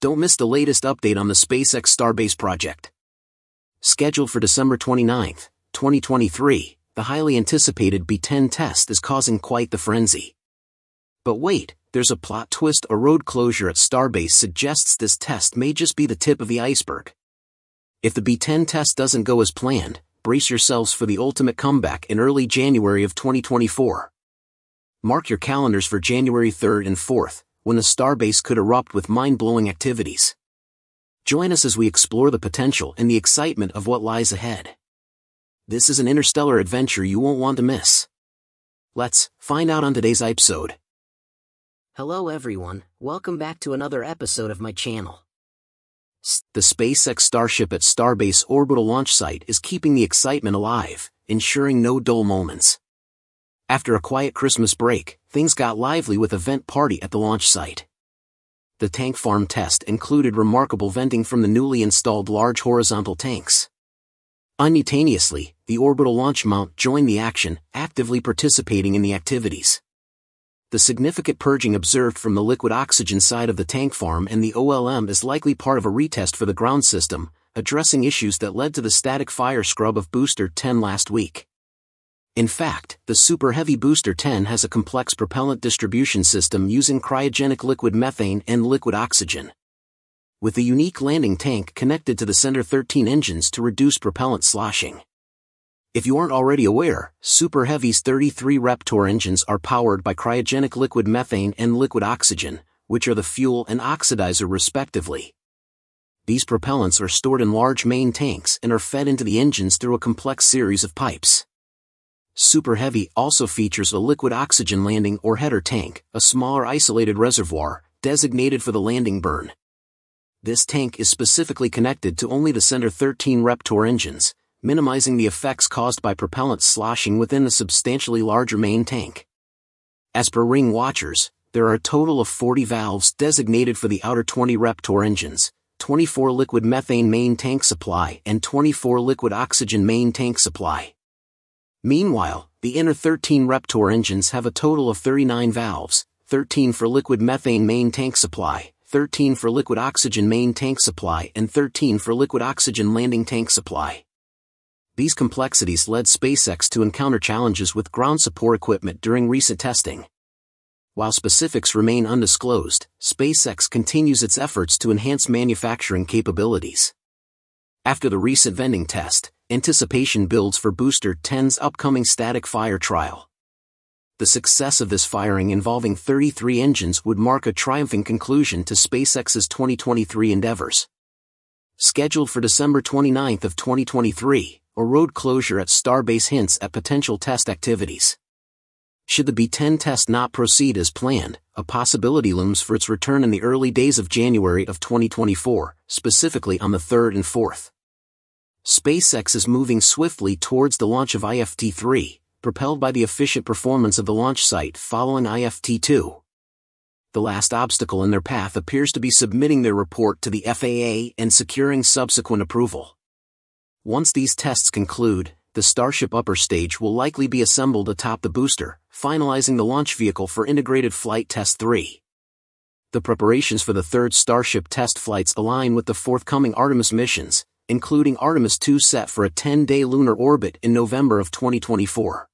Don't miss the latest update on the SpaceX Starbase project. Scheduled for December 29, 2023, the highly anticipated B-10 test is causing quite the frenzy. But wait, there's a plot twist a road closure at Starbase suggests this test may just be the tip of the iceberg. If the B-10 test doesn't go as planned, brace yourselves for the ultimate comeback in early January of 2024. Mark your calendars for January 3rd and 4th, when the starbase could erupt with mind-blowing activities. Join us as we explore the potential and the excitement of what lies ahead. This is an interstellar adventure you won't want to miss. Let's find out on today's episode. Hello everyone, welcome back to another episode of my channel. The SpaceX Starship at Starbase Orbital Launch Site is keeping the excitement alive, ensuring no dull moments. After a quiet Christmas break, things got lively with a vent party at the launch site. The tank farm test included remarkable venting from the newly installed large horizontal tanks. Unutaneously, the orbital launch mount joined the action, actively participating in the activities. The significant purging observed from the liquid oxygen side of the tank farm and the OLM is likely part of a retest for the ground system, addressing issues that led to the static fire scrub of Booster 10 last week. In fact, the Super Heavy Booster 10 has a complex propellant distribution system using cryogenic liquid methane and liquid oxygen. With a unique landing tank connected to the Center 13 engines to reduce propellant sloshing. If you aren't already aware, Super Heavy's 33 Raptor engines are powered by cryogenic liquid methane and liquid oxygen, which are the fuel and oxidizer respectively. These propellants are stored in large main tanks and are fed into the engines through a complex series of pipes. Super Heavy also features a liquid oxygen landing or header tank, a smaller isolated reservoir, designated for the landing burn. This tank is specifically connected to only the Center 13 Raptor engines, minimizing the effects caused by propellant sloshing within the substantially larger main tank. As per Ring Watchers, there are a total of 40 valves designated for the outer 20 Raptor engines, 24 liquid methane main tank supply and 24 liquid oxygen main tank supply. Meanwhile, the inner 13 Raptor engines have a total of 39 valves, 13 for liquid methane main tank supply, 13 for liquid oxygen main tank supply and 13 for liquid oxygen landing tank supply. These complexities led SpaceX to encounter challenges with ground support equipment during recent testing. While specifics remain undisclosed, SpaceX continues its efforts to enhance manufacturing capabilities. After the recent vending test, anticipation builds for Booster 10's upcoming static fire trial. The success of this firing involving 33 engines would mark a triumphing conclusion to SpaceX's 2023 endeavors. Scheduled for December 29 of 2023, a road closure at Starbase hints at potential test activities. Should the B-10 test not proceed as planned, a possibility looms for its return in the early days of January of 2024, specifically on the 3rd and 4th. SpaceX is moving swiftly towards the launch of IFT-3, propelled by the efficient performance of the launch site following IFT-2. The last obstacle in their path appears to be submitting their report to the FAA and securing subsequent approval. Once these tests conclude, the Starship upper stage will likely be assembled atop the booster, finalizing the launch vehicle for Integrated Flight Test 3. The preparations for the third Starship test flights align with the forthcoming Artemis missions, including Artemis 2 set for a 10-day lunar orbit in November of 2024.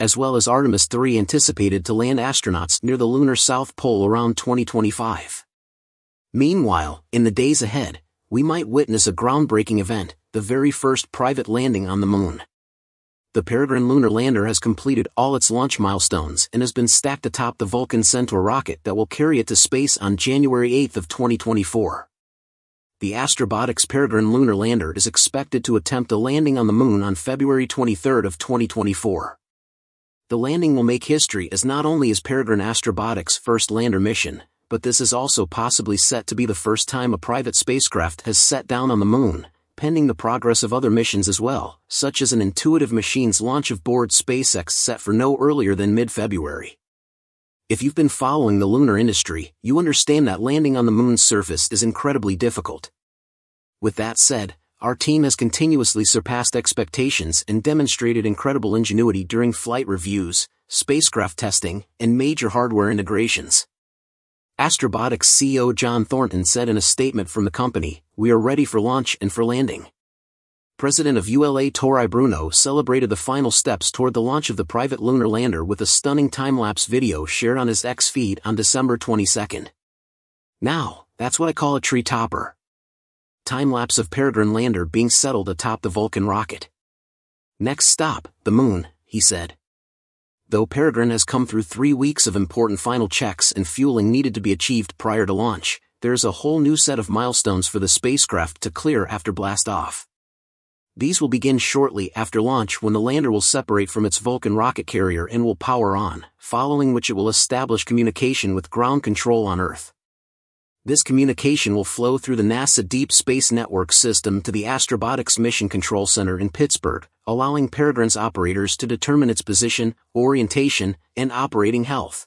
As well as Artemis 3 anticipated to land astronauts near the lunar south pole around 2025. Meanwhile, in the days ahead, we might witness a groundbreaking event, the very first private landing on the moon. The Peregrine lunar lander has completed all its launch milestones and has been stacked atop the Vulcan Centaur rocket that will carry it to space on January 8 of 2024 the Astrobotics Peregrine lunar lander is expected to attempt a landing on the moon on February 23 of 2024. The landing will make history as not only is Peregrine Astrobotic's first lander mission, but this is also possibly set to be the first time a private spacecraft has set down on the moon, pending the progress of other missions as well, such as an Intuitive Machines launch of board SpaceX set for no earlier than mid-February. If you've been following the lunar industry, you understand that landing on the moon's surface is incredibly difficult. With that said, our team has continuously surpassed expectations and demonstrated incredible ingenuity during flight reviews, spacecraft testing, and major hardware integrations. Astrobotic's CEO John Thornton said in a statement from the company, We are ready for launch and for landing. President of ULA Tory Bruno celebrated the final steps toward the launch of the private lunar lander with a stunning time-lapse video shared on his X feed on December 22. Now, that's what I call a tree topper. Time-lapse of Peregrine lander being settled atop the Vulcan rocket. Next stop, the moon, he said. Though Peregrine has come through three weeks of important final checks and fueling needed to be achieved prior to launch, there's a whole new set of milestones for the spacecraft to clear after blast-off. These will begin shortly after launch when the lander will separate from its Vulcan rocket carrier and will power on, following which it will establish communication with ground control on Earth. This communication will flow through the NASA Deep Space Network system to the Astrobotics Mission Control Center in Pittsburgh, allowing Peregrine's operators to determine its position, orientation, and operating health.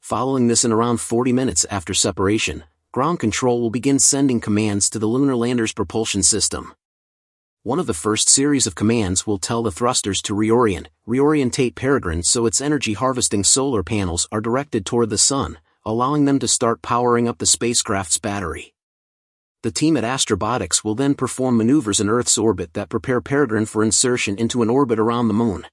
Following this in around 40 minutes after separation, ground control will begin sending commands to the lunar lander's propulsion system. One of the first series of commands will tell the thrusters to reorient, reorientate Peregrine so its energy harvesting solar panels are directed toward the sun, allowing them to start powering up the spacecraft's battery. The team at Astrobotics will then perform maneuvers in Earth's orbit that prepare Peregrine for insertion into an orbit around the Moon.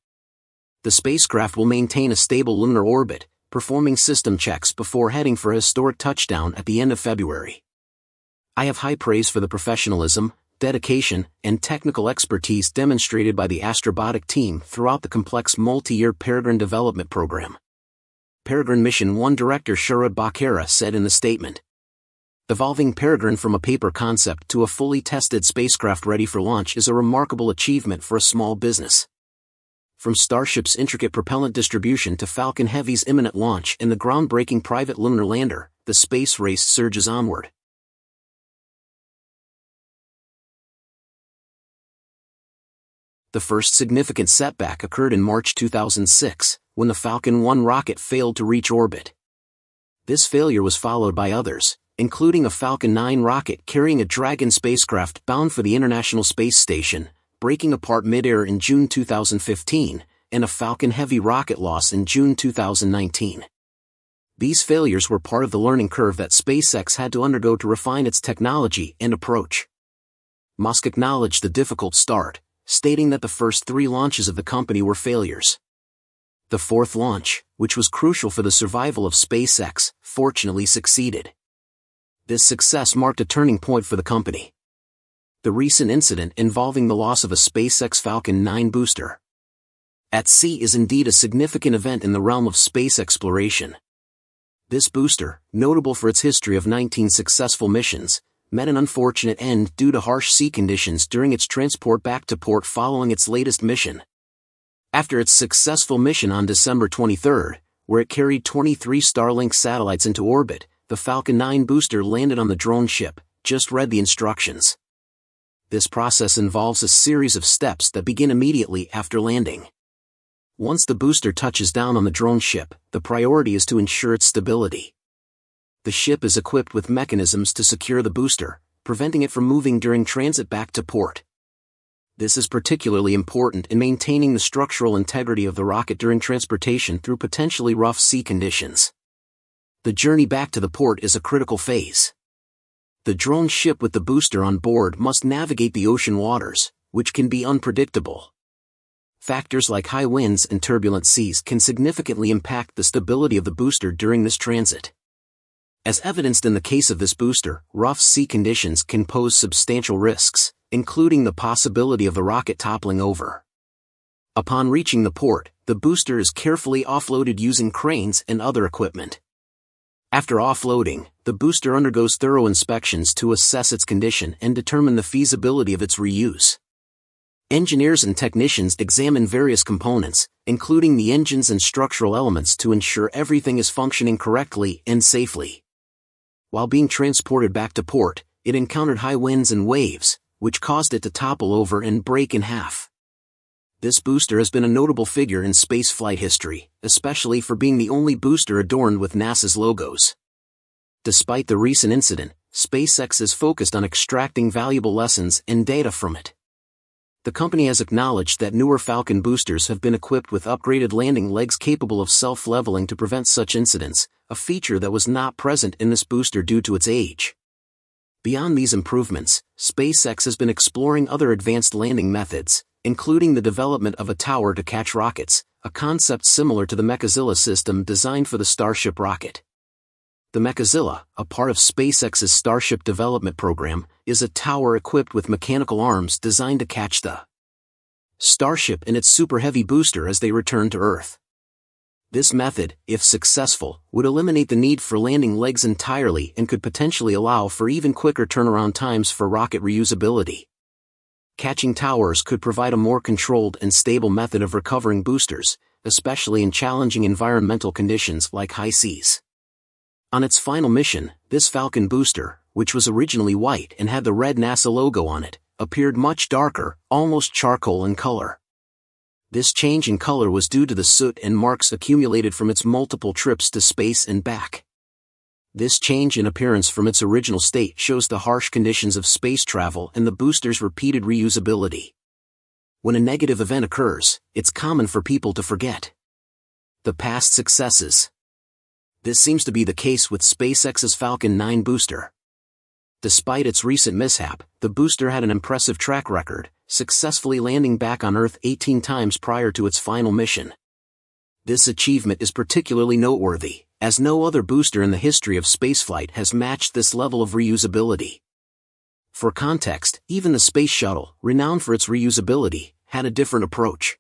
The spacecraft will maintain a stable lunar orbit, performing system checks before heading for a historic touchdown at the end of February. I have high praise for the professionalism, dedication, and technical expertise demonstrated by the Astrobotic team throughout the complex multi-year Peregrine development program. Peregrine Mission 1 Director Sharad Bhaskaran said in the statement. Evolving Peregrine from a paper concept to a fully tested spacecraft ready for launch is a remarkable achievement for a small business. From Starship's intricate propellant distribution to Falcon Heavy's imminent launch and the groundbreaking private lunar lander, the space race surges onward. The first significant setback occurred in March 2006, when the Falcon 1 rocket failed to reach orbit. This failure was followed by others, including a Falcon 9 rocket carrying a Dragon spacecraft bound for the International Space Station, breaking apart midair in June 2015, and a Falcon Heavy rocket loss in June 2019. These failures were part of the learning curve that SpaceX had to undergo to refine its technology and approach. Musk acknowledged the difficult start, stating that the first three launches of the company were failures. The fourth launch, which was crucial for the survival of SpaceX, fortunately succeeded. This success marked a turning point for the company. The recent incident involving the loss of a SpaceX Falcon 9 booster at sea is indeed a significant event in the realm of space exploration. This booster, notable for its history of 19 successful missions, met an unfortunate end due to harsh sea conditions during its transport back to port following its latest mission. After its successful mission on December 23, where it carried 23 Starlink satellites into orbit, the Falcon 9 booster landed on the drone ship, Just Read the Instructions. This process involves a series of steps that begin immediately after landing. Once the booster touches down on the drone ship, the priority is to ensure its stability. The ship is equipped with mechanisms to secure the booster, preventing it from moving during transit back to port. This is particularly important in maintaining the structural integrity of the rocket during transportation through potentially rough sea conditions. The journey back to the port is a critical phase. The drone ship with the booster on board must navigate the ocean waters, which can be unpredictable. Factors like high winds and turbulent seas can significantly impact the stability of the booster during this transit. As evidenced in the case of this booster, rough sea conditions can pose substantial risks, including the possibility of the rocket toppling over. Upon reaching the port, the booster is carefully offloaded using cranes and other equipment. After offloading, the booster undergoes thorough inspections to assess its condition and determine the feasibility of its reuse. Engineers and technicians examine various components, including the engines and structural elements to ensure everything is functioning correctly and safely. While being transported back to port, it encountered high winds and waves, which caused it to topple over and break in half. This booster has been a notable figure in spaceflight history, especially for being the only booster adorned with NASA's logos. Despite the recent incident, SpaceX is focused on extracting valuable lessons and data from it. The company has acknowledged that newer Falcon boosters have been equipped with upgraded landing legs capable of self-leveling to prevent such incidents, a feature that was not present in this booster due to its age. Beyond these improvements, SpaceX has been exploring other advanced landing methods, including the development of a tower to catch rockets, a concept similar to the Mechazilla system designed for the Starship rocket. The Mechazilla, a part of SpaceX's Starship development program, is a tower equipped with mechanical arms designed to catch the Starship and its Super Heavy booster as they return to Earth. This method, if successful, would eliminate the need for landing legs entirely and could potentially allow for even quicker turnaround times for rocket reusability. Catching towers could provide a more controlled and stable method of recovering boosters, especially in challenging environmental conditions like high seas. On its final mission, this Falcon booster, which was originally white and had the red NASA logo on it, appeared much darker, almost charcoal in color. This change in color was due to the soot and marks accumulated from its multiple trips to space and back. This change in appearance from its original state shows the harsh conditions of space travel and the booster's repeated reusability. When a negative event occurs, it's common for people to forget the past successes. This seems to be the case with SpaceX's Falcon 9 booster. Despite its recent mishap, the booster had an impressive track record, successfully landing back on Earth 18 times prior to its final mission. This achievement is particularly noteworthy, as no other booster in the history of spaceflight has matched this level of reusability. For context, even the Space Shuttle, renowned for its reusability, had a different approach.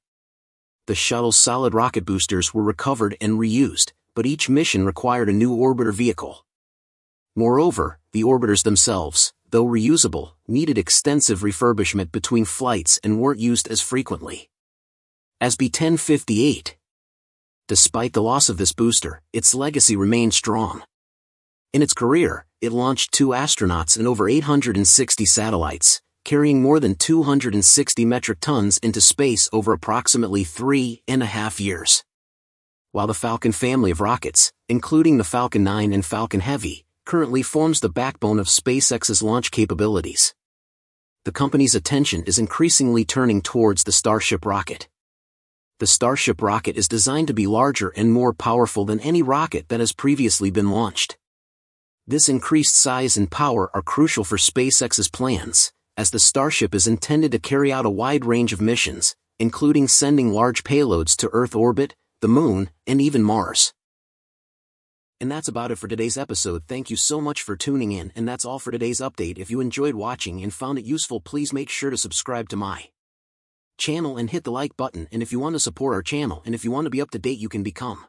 The shuttle's solid rocket boosters were recovered and reused, but each mission required a new orbiter vehicle. Moreover, the orbiters themselves, though reusable, needed extensive refurbishment between flights and weren't used as frequently. As B-1058. Despite the loss of this booster, its legacy remained strong. In its career, it launched two astronauts and over 860 satellites, carrying more than 260 metric tons into space over approximately three and a half years while the Falcon family of rockets, including the Falcon 9 and Falcon Heavy, currently forms the backbone of SpaceX's launch capabilities. The company's attention is increasingly turning towards the Starship rocket. The Starship rocket is designed to be larger and more powerful than any rocket that has previously been launched. This increased size and power are crucial for SpaceX's plans, as the Starship is intended to carry out a wide range of missions, including sending large payloads to Earth orbit, the moon, and even Mars. And that's about it for today's episode. Thank you so much for tuning in, and that's all for today's update. If you enjoyed watching and found it useful, please make sure to subscribe to my channel and hit the like button. And if you want to support our channel and if you want to be up to date, you can become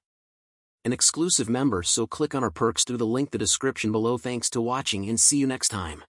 an exclusive member. So click on our perks through the link the description below. Thanks to watching and see you next time.